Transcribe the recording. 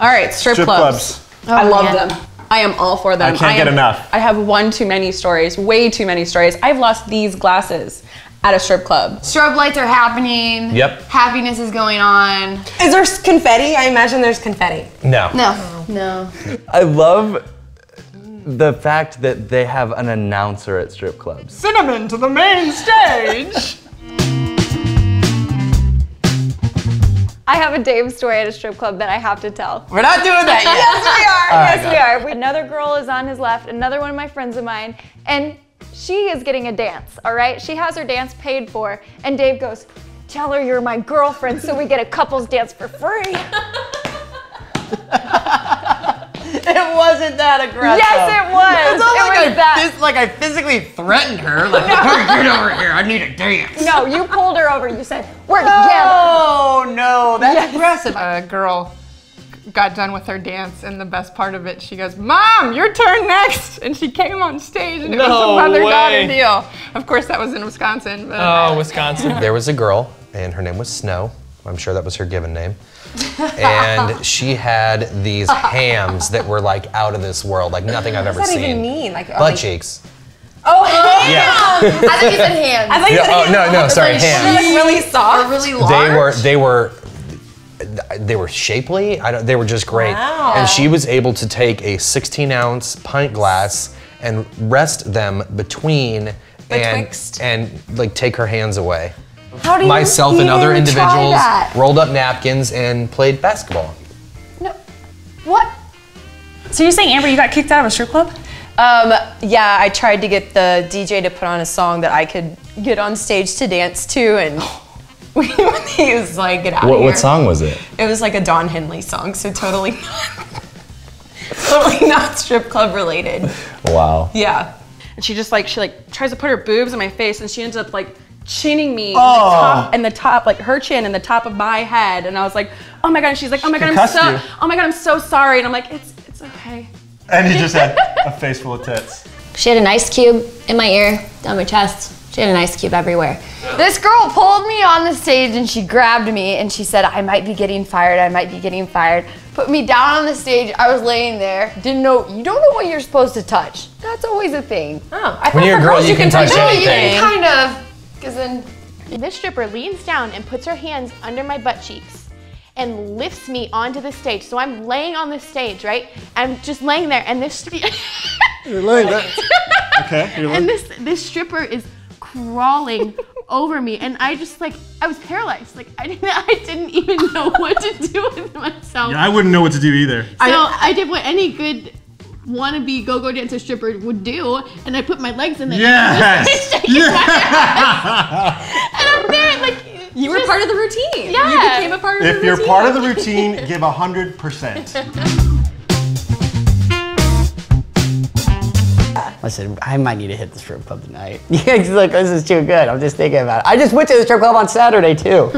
All right, strip, Strip clubs. clubs. Oh, I love man. them. I am all for them. I can't am- get enough. I have one too many stories, way too many stories. I've lost these glasses at a strip club. Strobe lights are happening. Yep. Happiness is going on. Is there confetti? I imagine there's confetti. No. No. No. I love the fact that they have an announcer at strip clubs. Cinnamon to the main stage. A Dave story at a strip club that I have to tell. We're not doing that yet. yes, we are. yes, we are. We- Another girl is on his left, another one of my friends of mine, and she is getting a dance, all right? She has her dance paid for, and Dave goes, Tell her you're my girlfriend so we get a couple's dance for free. It wasn't that aggressive. yes, it was. It's not it like was I, that. phys- like I physically threatened her. Like, get over here. I need a dance. No, you pulled her over. You said, We're together. Oh no, that's aggressive. a girl got done with her dance and the best part of it she goes mom your turn next and she came on stage and it was a mother-daughter deal of course that was in wisconsin but Oh, Wisconsin. There was a girl, and her name was Snow. I'm sure that was her given name. And she had these hams that were like out of this world, like nothing I've ever seen. What does that seen. even mean? Like, Butt like cheeks. oh, oh Yeah. I thought you said hands. I thought you Yeah, said oh no, no, sorry, like, hams. like really soft. Or really large. They were they were they were shapely. I don't, they were just great. Wow. And she was able to take a 16 ounce pint glass and rest them between and and like take her hands away. How do you Myself and other individuals rolled up napkins and played basketball. No. What? So you're saying, Amber, you got kicked out of a strip club? Um, yeah, I tried to get the DJ to put on a song that I could get on stage to dance to, and he was like, "Get out of What, here." what song was it? It was like a Don Henley song, so totally not, totally not strip club related. Wow. Yeah. and she just like she like tries to put her boobs in my face, and she ends up like chinning me in Oh. the top and the top like her chin and the top of my head, and I was like, oh my god. And she's like, oh my god, I'm so you. oh my god, I'm so sorry. And I'm like, it's it's okay. And he just had a face full of tits. She had an ice cube in my ear, down my chest. She had an ice cube everywhere. This girl pulled me on the stage and she grabbed me and she said, I might be getting fired, I might be getting fired. Put me down on the stage. I was laying there. Didn't know, you don't know what you're supposed to touch. That's always a thing. Oh. I When you're a for girl, girls you can touch No, you can kind of, because then This stripper leans down and puts her hands under my butt cheeks and lifts me onto the stage. So I'm laying on the stage, right? I'm just laying there, and this You're laying there. Okay, you're and this this stripper is crawling over me, and I just like I was paralyzed. Like I didn't I didn't even know what to do with myself. Yeah, I wouldn't know what to do either. So I, did what any good wannabe go-go dancer stripper would do, and I put my legs in the air. Yes. And I'm there, like You were part of the routine. Yeah. You became a part of the routine. If you're part of the routine, give hundred percent. Listen, I might need to hit the strip club tonight. Yeah, look, this is too good. I'm just thinking about it. I just went to the strip club on Saturday too.